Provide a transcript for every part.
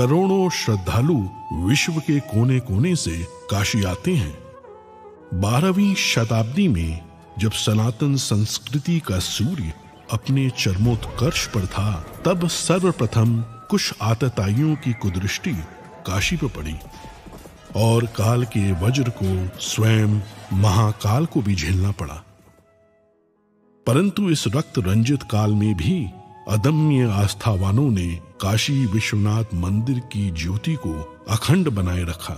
करोड़ों श्रद्धालु विश्व के कोने कोने से काशी आते हैं। बारहवीं शताब्दी में जब सनातन संस्कृति का सूर्य अपने चरमोत्कर्ष पर था, तब सर्वप्रथम कुछ आतताइयों की कुदृष्टि काशी पर पड़ी और काल के वज्र को स्वयं महाकाल को भी झेलना पड़ा। परंतु इस रक्त रंजित काल में भी अदम्य आस्थावानों ने काशी विश्वनाथ मंदिर की ज्योति को अखंड बनाए रखा,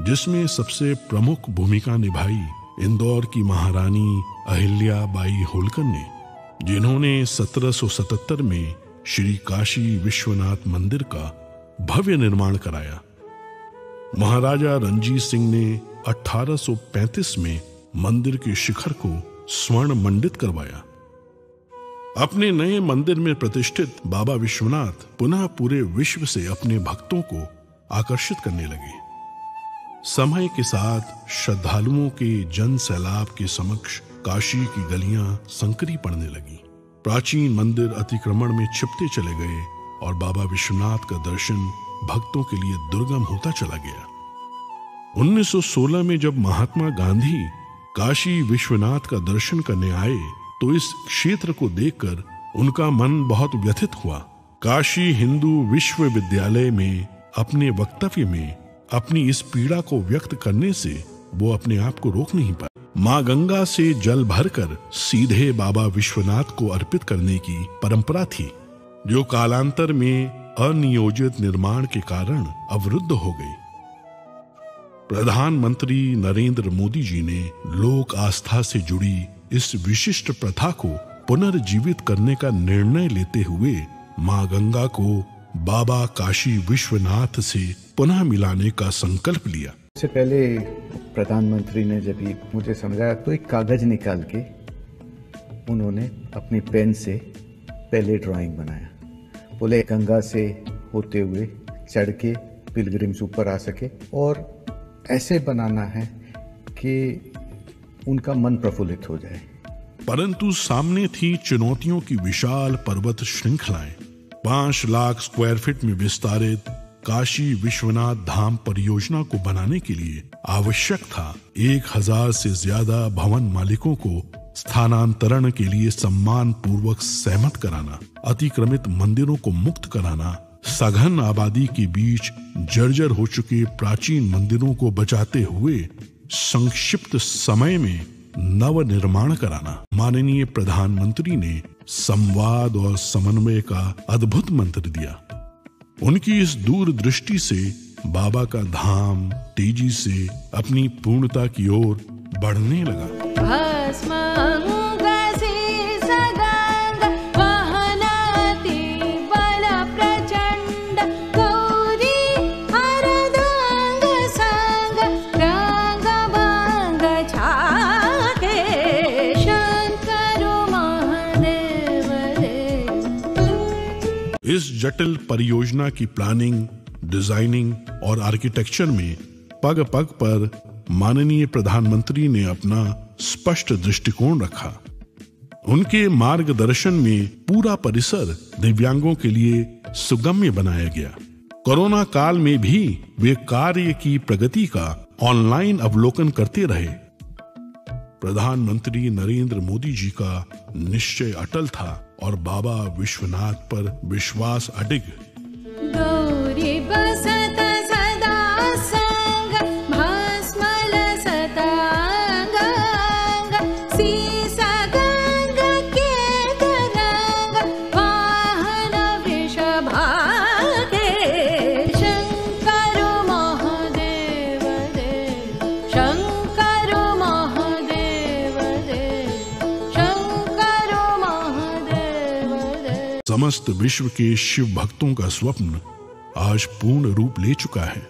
जिसमें सबसे प्रमुख भूमिका निभाई इंदौर की महारानी अहिल्या बाई होलकर ने, जिन्होंने 1777 में श्री काशी विश्वनाथ मंदिर का भव्य निर्माण कराया। महाराजा रणजीत सिंह ने 1835 में मंदिर के शिखर को स्वर्ण मंडित करवाया। अपने नए मंदिर में प्रतिष्ठित बाबा विश्वनाथ पुनः पूरे विश्व से अपने भक्तों को आकर्षित करने लगे। समय के साथ श्रद्धालुओं के जन सैलाब के समक्ष काशी की गलियाँ संकरी पड़ने लगी। प्राचीन मंदिर अतिक्रमण में छिपते चले गए और बाबा विश्वनाथ का दर्शन भक्तों के लिए दुर्गम होता चला गया। 1916 में जब महात्मा गांधी काशी विश्वनाथ का दर्शन करने आए तो इस क्षेत्र को देखकर उनका मन बहुत व्यथित हुआ। काशी हिंदू विश्वविद्यालय में, अपने वक्तव्य में, अपनी इस पीड़ा को व्यक्त करने से वो अपने आप को रोक नहीं पाए। माँ गंगा से जल भरकर सीधे बाबा विश्वनाथ को अर्पित करने की परंपरा थी, जो कालांतर में अनियोजित निर्माण के कारण अवरुद्ध हो गई। प्रधानमंत्री नरेंद्र मोदी जी ने लोक आस्था से जुड़ी इस विशिष्ट प्रथा को पुनर्जीवित करने का निर्णय लेते हुए माँ गंगा को बाबा काशी विश्वनाथ से पुनः मिलाने का संकल्प लिया। इससे पहले प्रधानमंत्री ने जब मुझे समझाया तो एक कागज़ निकाल के उन्होंने अपनी पेन से पहले ड्राइंग बनाया। बोले, गंगा से होते हुए चढ़ के पिलग्रिम्स ऊपर आ सके और ऐसे बनाना है कि उनका मन प्रफुल्लित हो जाए। परंतु सामने थी चुनौतियों की विशाल पर्वत श्रृंखलाएँ। पाँच लाख स्क्वायर फीट में विस्तारित काशी विश्वनाथ धाम परियोजना को बनाने के लिए आवश्यक था एक हज़ार से ज़्यादा भवन मालिकों को स्थानांतरण के लिए सम्मान पूर्वक सहमत कराना, अतिक्रमित मंदिरों को मुक्त कराना, सघन आबादी के बीच जर्जर हो चुके प्राचीन मंदिरों को बचाते हुए संक्षिप्त समय में नव निर्माण कराना। माननीय प्रधानमंत्री ने संवाद और समन्वय का अद्भुत मंत्र दिया। उनकी इस दूरदृष्टि से बाबा का धाम तेज़ी से अपनी पूर्णता की ओर बढ़ने लगा। इस जटिल परियोजना की प्लानिंग डिज़ाइनिंग और आर्किटेक्चर में पग पग पर माननीय प्रधानमंत्री ने अपना स्पष्ट दृष्टिकोण रखा। उनके मार्गदर्शन में पूरा परिसर दिव्यांगों के लिए सुगम्य बनाया गया। कोरोना काल में भी वे कार्य की प्रगति का ऑनलाइन अवलोकन करते रहे। प्रधानमंत्री नरेंद्र मोदी जी का निश्चय अटल था। और बाबा विश्वनाथ पर विश्वास अडिग। समस्त विश्व के शिव भक्तों का स्वप्न आज पूर्ण रूप ले चुका है।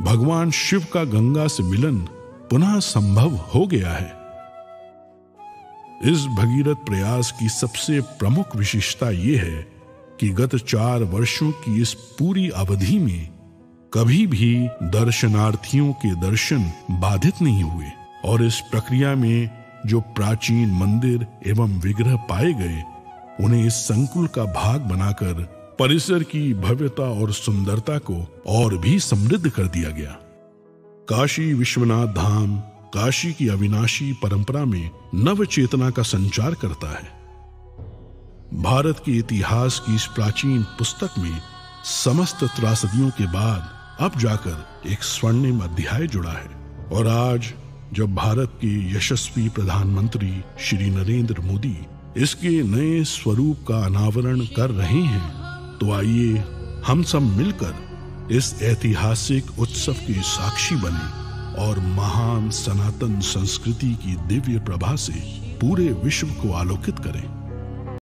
भगवान शिव का गंगा से मिलन पुनः संभव हो गया है। इस भगीरथ प्रयास की सबसे प्रमुख विशेषता यह है कि गत चार वर्षों की इस पूरी अवधि में कभी भी दर्शनार्थियों के दर्शन बाधित नहीं हुए और इस प्रक्रिया में जो प्राचीन मंदिर एवं विग्रह पाए गए उन्हें इस संकुल का भाग बनाकर परिसर की भव्यता और सुंदरता को और भी समृद्ध कर दिया गया। काशी विश्वनाथ धाम, काशी की अविनाशी परंपरा में नव चेतना का संचार करता है। भारत के इतिहास की इस प्राचीन पुस्तक में समस्त त्रासदियों के बाद अब जाकर एक स्वर्णिम अध्याय जुड़ा है। और आज जब भारत के यशस्वी प्रधानमंत्री श्री नरेंद्र मोदी इसके नए स्वरूप का अनावरण कर रहे हैं तो आइए हम सब मिलकर इस ऐतिहासिक उत्सव के साक्षी बने और महान सनातन संस्कृति की दिव्य प्रभा से पूरे विश्व को आलोकित करें।